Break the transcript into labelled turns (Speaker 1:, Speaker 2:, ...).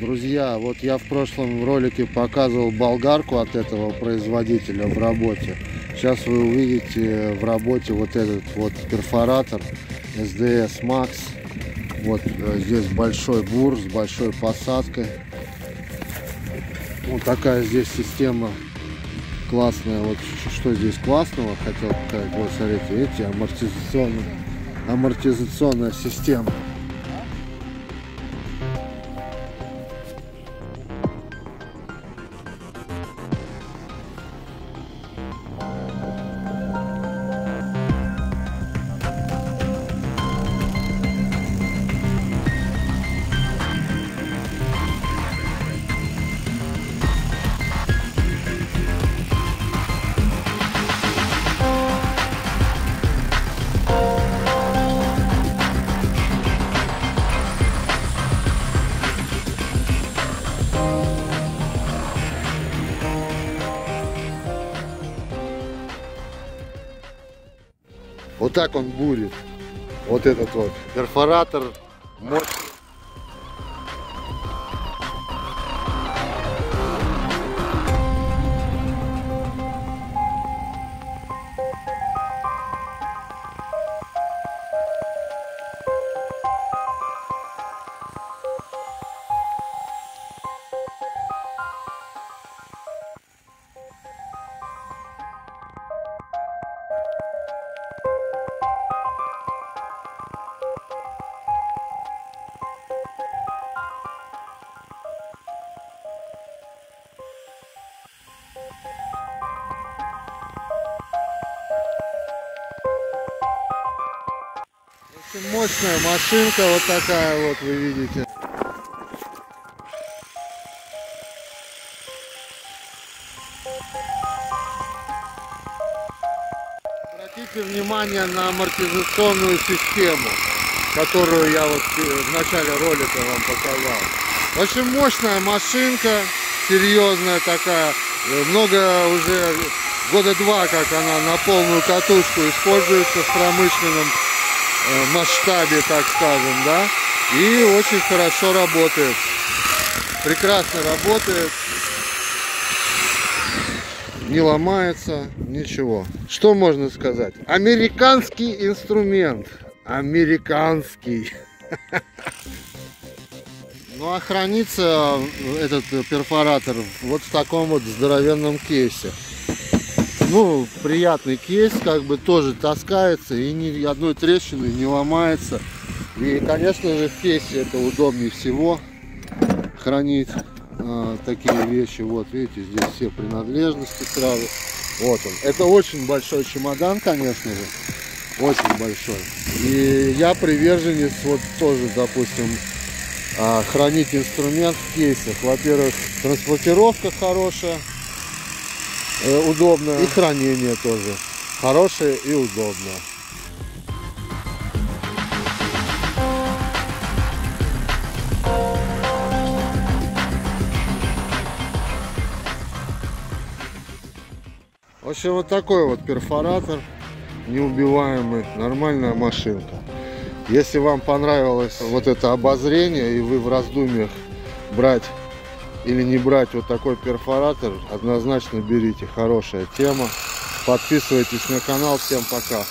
Speaker 1: Друзья, вот я в прошлом ролике показывал болгарку от этого производителя в работе. Сейчас вы увидите в работе вот этот вот перфоратор SDS Max. Вот э, здесь большой бур с большой посадкой. Вот такая здесь система классная. Вот что здесь классного хотел показать. Вот смотрите, видите, амортизационная, амортизационная система. Вот так он бурит. Вот этот вот перфоратор мощный. Мощная машинка, вот такая вот вы видите. Обратите внимание на амортизационную систему, которую я вот в начале ролика вам показал. Очень мощная машинка, серьезная такая, много уже года два, как она на полную катушку используется в промышленном Э, масштабе, так скажем, да, и очень хорошо работает, прекрасно работает, не ломается, ничего. Что можно сказать? Американский инструмент, американский. Ну а хранится этот перфоратор вот в таком вот здоровенном кейсе ну, приятный кейс, как бы тоже таскается и ни одной трещины не ломается. И, конечно же, в кейсе это удобнее всего хранить э, такие вещи. Вот, видите, здесь все принадлежности сразу. Вот он. Это очень большой чемодан, конечно же. Очень большой. И я приверженец вот тоже, допустим, э, хранить инструмент в кейсах. Во-первых, транспортировка хорошая удобно. И хранение тоже хорошее и удобное. В общем, вот такой вот перфоратор, неубиваемый, нормальная машинка. Если вам понравилось вот это обозрение, и вы в раздумьях брать или не брать вот такой перфоратор, однозначно берите. Хорошая тема. Подписывайтесь на канал. Всем пока.